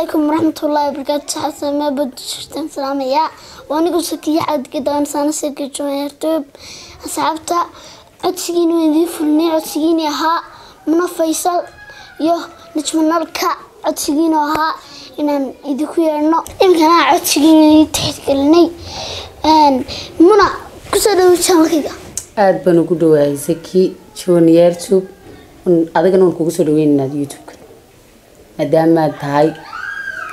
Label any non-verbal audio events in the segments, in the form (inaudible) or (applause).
calaykum waraxmatullaahi wabarakaatu saxaabta meebad shirtaan salaamayaa waa anigu sakiya caadiga daawansaana seka jumeertoob asxaabta codsigiina waan idiin codsigiini ahaa muna faysal iyo najmanalka codsigiina ahaa inaan idinku yeedhno iminkana codsigiina idin tixgelinay muna ku soo dhawo janalkayga aada baan ugu dhawaayay saki tube adigana waan kugu soo dhaweynaynaa youtube-ka maadaamaad tahay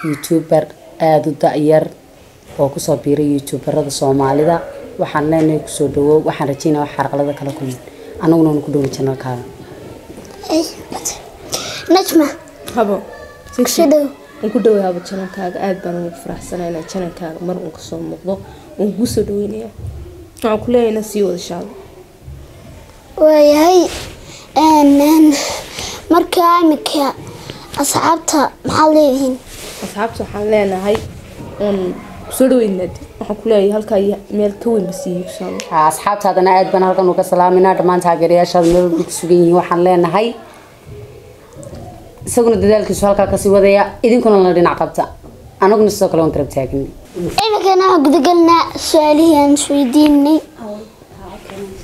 youtuber aada u da-yar oo ku soo biiray youtuberada soomaalida. Waxaan leenahay ku soo dhawo waxaan rajeynaya wax xarqalada kala kulmin anaguna waan ku dhowna janalkaada najma. Habo. Aan ku aada baan ugu faraxsanaa inaan janankaaga mar uun ka soo muuqdo. Waan kugu soo dhaweynaya waxaan ku leeyahay inaan sii wada shaado. Waayahay markaa iminka asxaabta maxaad leedihiin asxaabta waxaan leenahay oon soo dhaweynaad waxaan ku leeyahay halkaa meel ka weynba siiyo kushaado asxaabtaadana aada baan halkan uga salaaminaa. Dhammaan taageerayaashaada meel walba ku sugan yihiin waxaan leenahay. Isaguna dadaalkiisu halkaa ka sii wadaya idinkuna la dhinac qabta. Anaguna sidoo kale waan garab taagnay. Iminkana waxaan gudagelinaa su'aalihii aan isweydiinay.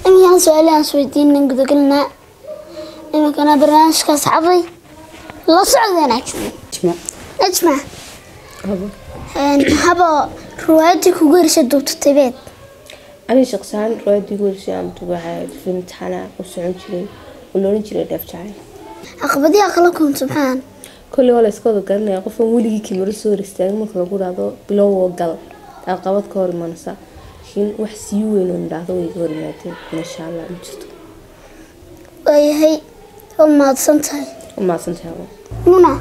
Iminkana su'aalihii aan isweydiinay gudagelinaa iminkana barnaamijka asxaabay la socda wanaagsan Najma habo. Ruwaayadii kugu herisay duubta tibeed aniga shaqsaan raadii welisay aan dubaca film imtixaana u socon jiray oo loolan jiray dheef jacay kala kunta maxaan kolley waa la iska wada garanaya qofan weligii kamaro soo hor istaagin marka lagu dhahdo bilow oo gal. Caqabad ka hor imanaysa laakiin wax sii weyn oo nidhaahdo way ka hor yimaadeen insha allah ma jirto. Waayahay waa mahadsan tahay. Waa mahadsantahay habo. Muna.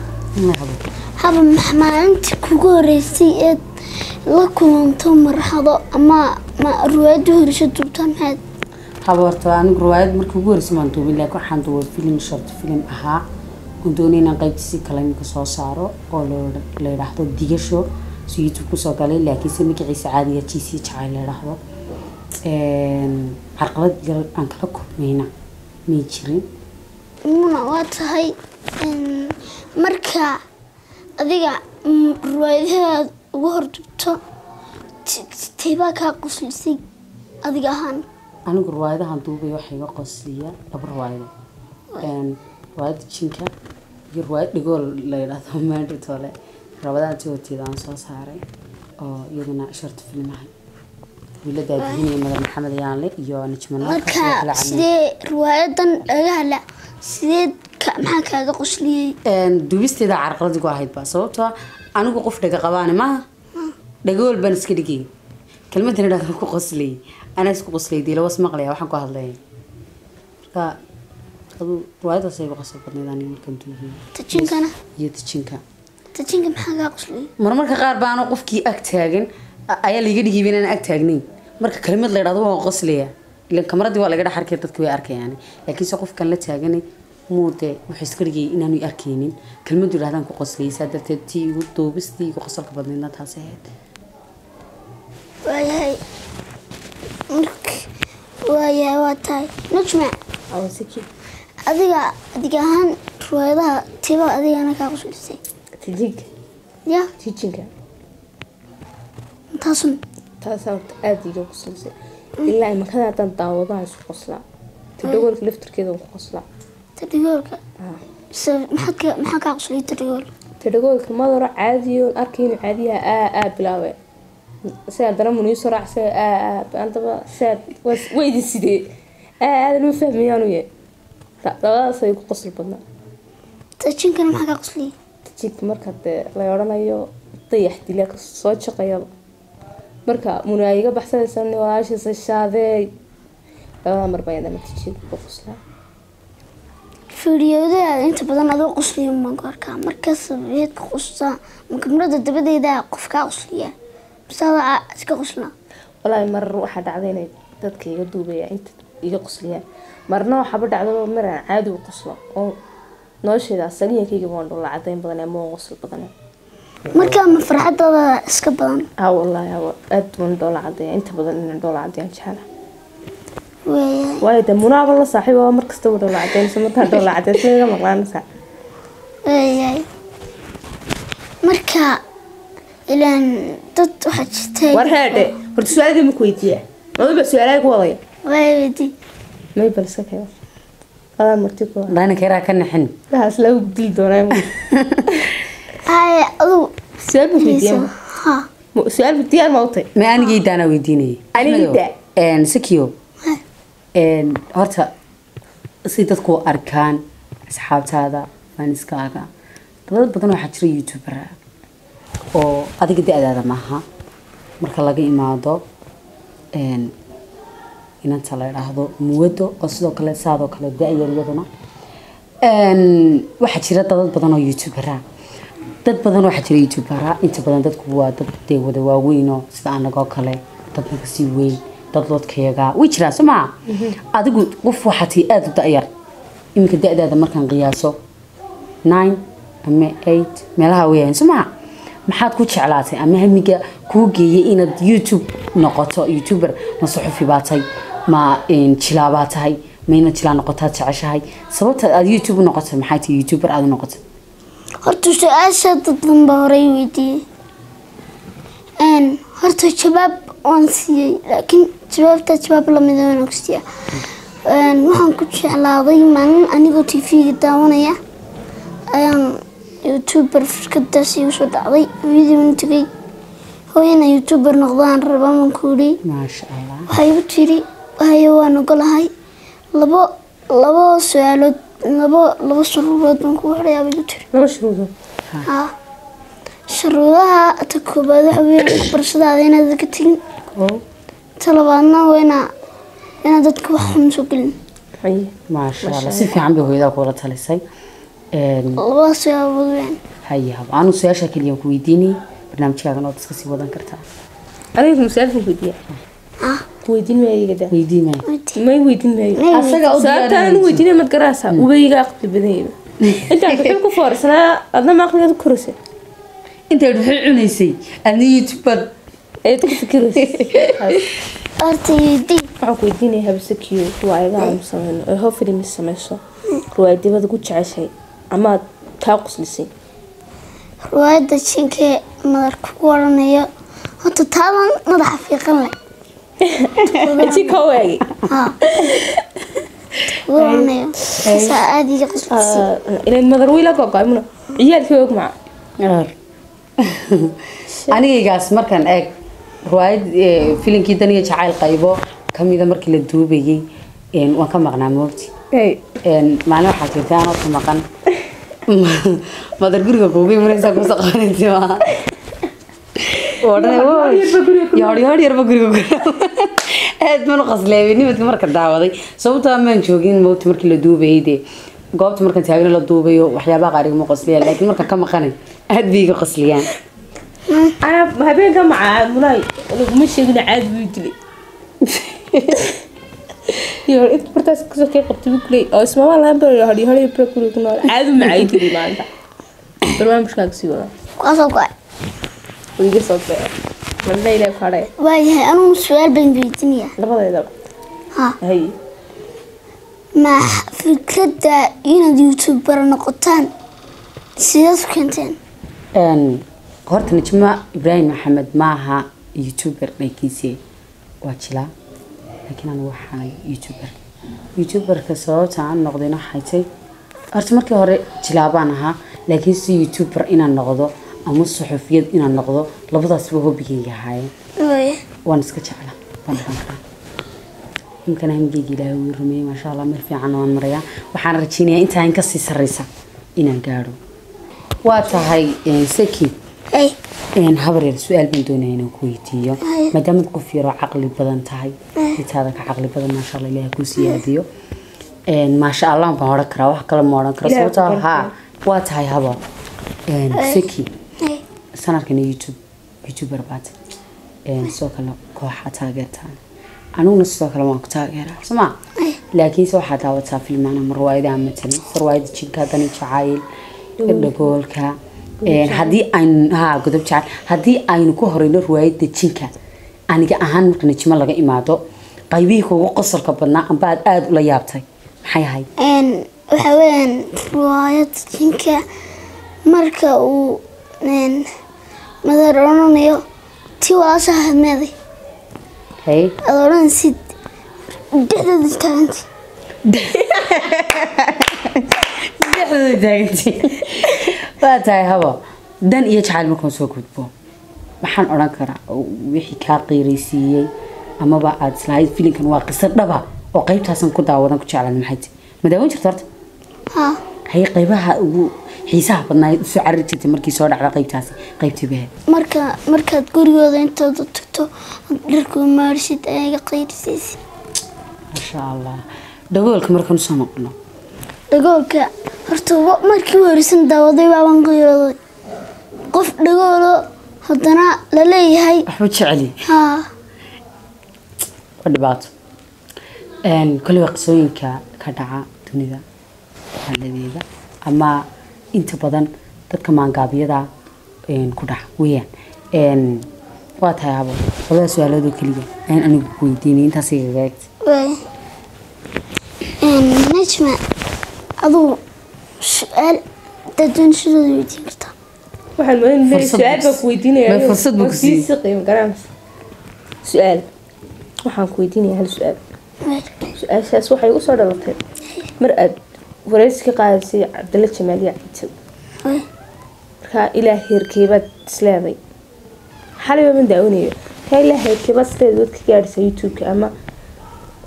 Haba maalintii kugu horeysay eed la kulanto marxado ama ma ruwaayadii horeysay duubta maxaad haba horta anigu riwaayad markii ugu horreysay maan duubin laakiin waxaan duubay film short film ahaa. Oon doonay inaan qaybtiisii kale iminka soo saaro oo la- yidhaahdo digasho si youtube ku soo galay laakiinse magaciisa caadiga c jacayl la yidhaahdo. Carqalad gal aan kala kulmayna may jirin? Muna waa tahay een, marka adiga mm, ruwaayadahaad ugu hordubto teebaa kaa quslisay adiga ahaan. Anigu riwaayadahan duubay waxay iga qosliya laba riwaayado riwaayada jinka iyo riwaayad dhigool la yidhaahdo (laughs) maandhitole rabadaantii horteeda aan soo saaray oo iyaduna short film ahay. Wiila daadihinaya madar maxamed yaanle iyo najmanaalka marka sidee riwaayadan laga hadla sidee ka- maxaa kaaga qusliyey duubisteeda carqalad igu ahayd ba sababtoo ah anigu qof dhaga qabaane maaha. Dhagool baan iska dhigay. Kelmadan idhaahdo ku qoslayay. Anaa isku qoslay diila was maqlaya waxaan ku hadlaya marka adu riwaayadaas ay igu qosol badnayd aniga markaan duubiyay tajinkana iyo tajinka tajinka maxaa kaa qusliyey marmarka qaar baana qofkii ag taagan ayaa laiga dhigayba inaan ag taagnayn. Marka kelimad la yidhahdo waan qoslaya. Ilan kamaradii waa laga dhex arkaya dadka way arkayaan. Laakiinse qofkan la taaganay muude wuxuu iska dhigayay inaanu arkaynin. Kelmadu yidhahdaan ku qoslayay saa darteed tii igu duubistii igu qosolka badnaydna taasi ahayd. Waayahay waayahay waa tahay. Najma. Awasiki adiga adiga ahaan riwaayadaha tiba adigana kaa tijinka ya tijinka intaasun taasaa horta aada iga qoslisay ilaa imakada haddaan daawadaha isku qoslaa tidhagoolka laftarkeeda ku qoslaa tadhigoolka Ah. se maxaad ka maxaa kaa qusliyay tadhigoolka tidhagoolka madaro caadiyo arkaynu caadiyaha aa aa bilaabe se haddana muniiso raac se aa aa andaba se waa idin sidee. Aa aadan ma fahmayaanu ye labadaas ay ku qosl badnaa. Tajinkana maxaa kaa qusliyay jidka marka dee la odhanayo dayax dila soo jaqayaba marka munaa iga baxsanaysa walaashiisa shaadeey. Labada mar baa yadana tijinka ku qoslaa fiidiyoodaada inta badan adoo qusliya arkaa markaas sabeed ka qustaa ma kamarada dabadeeda qof kaa qusliya bisaada iska quslaa walaahi mar waxaa dhacda inay dadka iga duubaya inta iga qosliyaan marna waxaaba dhacdaba maraan caadi u qoslo oo nolosheeda asaliyankayga waan dhola cadayn badan ama waan qosl badan. Markaa ma farxadooda iska badan? Haa wallaahi hawa aad waan dhoola cadeeya inta badan inaan dhoola cadeyaan jecela waayo dee munaaba la saaxiib oo mar kastaba dhoola cadeynaysa markaa dhoola cadeysa iga maqlaanaysaa marka ilaan dad waxaa jirta war heedhe horta su'aalada maku weydiiya madaba su'aalaha ku wadaya may balse kee adaan marti ku wada daanaka yaraa ka naxin. Waxaas lagu dili doonaa aduu su'aal ma weydiiya ha. Su'aal diyaar ma utay ma anigii daanaa weydiinayay Anigii daa. sikiyo horta si dadku arkaan asxaabtaada faaniskaaga dad badan waxaa jira youtuber oo adiga da-daada maaha. Marka laga imaado inanta la idhaahdo muwado oo sidoo kale saadoo kale da-yar iyaduna. Waxaa jira dad badan oo youtubera dad badan waxaa jira youtubera inta badan dadku waa dad dee wada waaweynoo sida anagoo kale dad naga sii weyn dad lodkayaga way jiraan soo maa adigu qof waxaa tii aada u da-yar. Iminka da-daada markaan qiyaaso. Nine ama eight meelaha weeyaan soo maa maxaad ku jeclaatay? Ama hamiga kuu geeyay inaad youtube noqoto youtuber ma suxufi baa tahay? Ma een, jilaa baa tahay? Ma inaad jilaa noqotaad jeceshahay? Sababta aad youtube noqotay maxay tahay youtuber aad u noqotay? Horta su'aasha dad baa horey weydiiyey horta jawaab waan siiyey laakiin jawaabta jawaab la mid waan ogsiiya waxaan ku jeclaaday maalin anigoo tv-ga daawanaya. Ayaan youtuber fikadaas igu soo dhacday hooyadii waan tegay. Hooyana youtuber noqdaan rabaa ku maasha allah waxay igu tiri haye waan ogolahay. Labo labo su'aalood labo labo shuruurood baan kugu xidhayaa bay igu tiri shuruudood? Haa shuruudaha ta koobaad waxa weeye barashadaada inaad ka tegin oo ta labaadna waa inaa inaad dadka wax xun soo gelin. Maasha allah si fiican bay hooyadaa kula talisay. Een, labadaas siyaabood weyn. haye hab anu su'aasha keliya ku weydiinayay barnaamijkaagan ood iska sii wadan kartaa aniga su'aal ma weydiiya? Ah. Weydiin maayo iga daa weydii maayo may weydiin maayo asaga u sababtaan u weydiinay mad garaasaa ubeyga aqli badan (laughs) intaan wuxuu ku foorsanaa adna ma aqligaad ku koraysa. Intaad waxay cunaysay. Adna youtuber ayaad ku fikiraysa (laughs) horta weydi waxaan ku weydiinaya habsakiyo ruwaayadaha sameyno ee hoo filimis sameyso. Ruwaayadibada ku jeceshay. Amaad kaa quslisay. Riwaayadda jinkee madarka ku waranayo. Horta taaban madaxa fiiqan leh. Madar wiila gogoymuna ciyaalkii og maca. (laughs) Anigaygaas markaan eeg riwaayad eh, filinkii daniya jacayl qaybo. Kamida markii la duubayay een, waan ka maqnaa moogti. Maalin waxaa jirta anoo (laughs) (laughs) ka maqan. Madar guriga kuugu imanaysaa ku soo qabanaysa maaha yarba guriga aad qasleebay marka daawaday. Sababtoo maan joogin mowti markii la duubayay dee goobta markaan taagna la duubayo waxyaabaha qaar igama qosliyaan laakiin markaan ka maqanay aad bay iga qosliyaan anaa habeenka maca mulay laguma sheegina caadi buu dilay inta ka soo qabtay kuley oo kuley ku nool maanta barnaamijkaaga sii wada go'ay soo ilaa waayahay anugu su'aal baan weydiinaya labadeedaba hay ma fikradda inaad youtuber noqotaan sidaad u keenteen Een, horta najma ibraahim maxamed maaha youtuber dhankiise waa jilaa laakiin anigu waxaan youtuber. Youtuberka sababta aan noqdayna waxay tay horta markii hore jilaabaan ahaa laakiin si youtuber inaan noqdo ama suxufiyad inaan noqdo labadaasba hobigayga ahaayeen waan iska karaa imkana hamigeyga ilaahay wuu rumeeyey maasha allah meel fiican waan marayaa. Waxaan rajeynayaa intaa in ka sii sarreysa inaan gaadho waa tahay eh, saki habareer su'aal baan doonaya inaan ku weydiiyo. Maadaamad qof yaroo caqli badan tahay. Intaada ka caqli badan maasha allah ilaaha kuu siyaadiyo maasha allah baan odhan karaa wax kale ma odhan Ilaahay sababtoo haa waa tahay haba hey. Sanadkan youtube youtuber baad. Sidoo kale kooxa taageertaan aniguna sidoo kale waan ku taageeraa. Soma. Laakiinse waxaa daawataa filmaan ama riwaayadaha matalan jinka dani jacayl dhagoolka haa godob jacayl haddii aynu ku horeyno riwaayada jinka aniga ahaan marka najimo laga imaado qaybihii kugu qosolka badnaa amba aad aada ula yaabtay. Maxay ahayd? Een waxa weeyaan riwaayad jinka marka uu een madaar odhanayo hadmeeday hay aad odhanaysid dhexdeeda taagantay. (laughs) Dhexdooda taagantiin waa tahay habo dan iyo jacayl markaan soo gudbo. Waxaan odhan karaa wixii kaa qiiraysiiyey amaba aada islahayd filinkan waa qiso dhaba oo qaybtaasan ku daawadan ku jeclaan maxay tahay ma daawan jirta horta? Hay qaybaha ugu xiisaha badnayd u soo carari jirtay markii soo dhacda qaybtaasi qaybtii bahe marka markaad gurigooda intaad u tagto dharku maarsid ayaga qayrisiisid maasha allah. Dhagoolka markaan u soo noqono dhagoolka horta markii u horeysan daawaday baabaan qiirooday qof dhagoolo haddana la leeyahay. Waxba jeceli haa. Waa dhibaato. Een, koleyba qisooyinka ka dhaca dunida xaaladeeda ama inta badan dadka maangaabyada een, ku dhaca weyaan Een, waa tahay habo labada su'aaloodoo keliya aan anigu ku weydiinay intaas igaga najma adugu su'aal dadoon sidooda weydiin kartaa moodin Fursad su'aal baa ku weydiinaya qiimo garaamsa su'aal waxaan ku weydiinaya hal su'aal su'aashaas waxay u soo dhalatay mar aad wareysi ka qaadaysay cabdalla jamaaliya Waay. markaa ilaa heerkeebaad isleeday xaliba ma daawanayo markaa ilaa heerkeebaad isleeday waad ka gaadhaysaa youtube-ka ama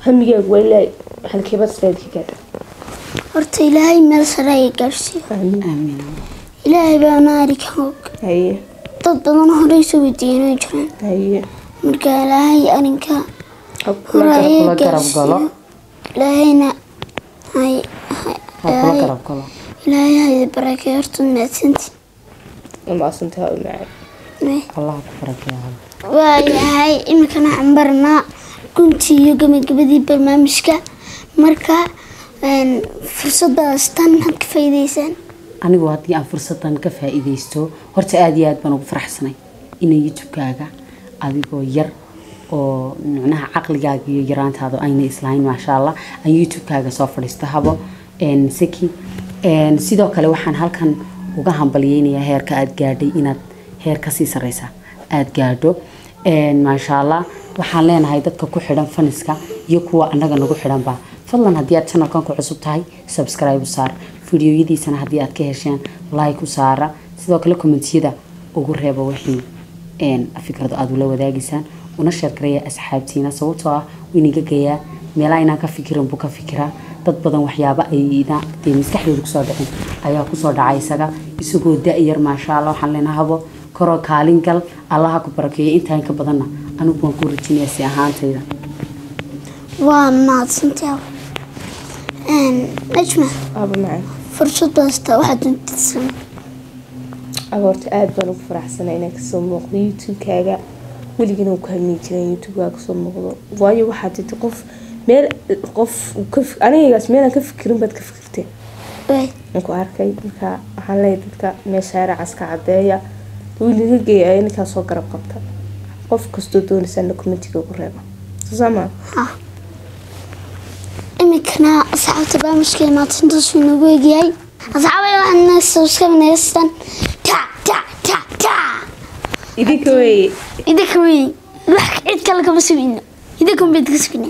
hamigaagu waa ilaa halkeebaad isleeday ka gaadha horta ilaahay meel sare ay gaarsiiyo amiin aamiin ilaahay baa naari ka hoog haye dad badan horey soo weydiiyeen way jiraan haye marka ilaahay arinka hab hore kula ayay kula garab galo. gaarsiiyo ilaahayna hay hay- waa kula ilaahay- garab galo ilaahay hayda barakeeyo horta mahadsanti umaasantaha u macaan allaha ku barakeeya habo waayahay iminkana waxaan baranaa guntii iyo gabagabadii barnaamijka marka een, fursadaas tan ka faa'iidaysaan anigu haddii aan fursadan ka faa-iideysto horta aada iyo aad baan ugu faraxsanay inay youtube-kaaga adigoo yar oo micnaha caqligaaga iyo yaraantaada ayna islahayn maasha allah aan youtube-kaaga soo fadhiisto. Habo een, sidoo kale waxaan halkan uga hambalyeynayaa heerka aada gaadhay inaad heer ka sii sareysa aada gaadho. Maasha allah waxaan leenahay dadka ku xidhan faniska iyo kuwa annaga nagu xidhanba fadlan haddii aad channelkan ku cusub tahay subscribe u saar. Fideoyadiisana haddii aad ka hesheen like u saara. Sidoo kale kommentiyada ugu reeba wixii fikrado aad ula wadaageysaan una sheergaraya asxaabtiina. Sababtoo ah wuu inaga geeyaa. Meelaha inaan ka fikirin buu ka fikiraa. Dad badan waxyaabo ayna dee maskaxdooda ku soo dhicin ayaa ku soo dhacay isaga. Isagoo da-yar maasha waxaan leenahay habo. Koroo kaalin gal allaha ku barakeeyo intaan ka badanna anigu waan ku rajinaya si ahaantayda waa mahadsantaa najma aba macaan fursadaasta waxaad untidsan aba horta aada baan ugu faraxsanay inaan ka soo muuqdo youtube-kaaga weligana uu ku hamiyi jiran youtube-kaaga ka soo muuqdo waayo waxaad jirta qof meel qof anigagaas meelaan ka fikirin baad ka fikirtay waay aan ku arkay marka waxaan leeyahay dadka meesha yaracaas ka cadeeya wiiliga geeya ninkaa soo garab qabta qof kastoo doonaysana commentiga ugu reeba soosaama ha iminkana asxaabta barnaamijka maatintaas wuu nagu egyahay asxaabay waxaana subscribe nagastan ta ta ta ta idinka wey idinka wax cid kale kama sugino idinka unbayd ka sugina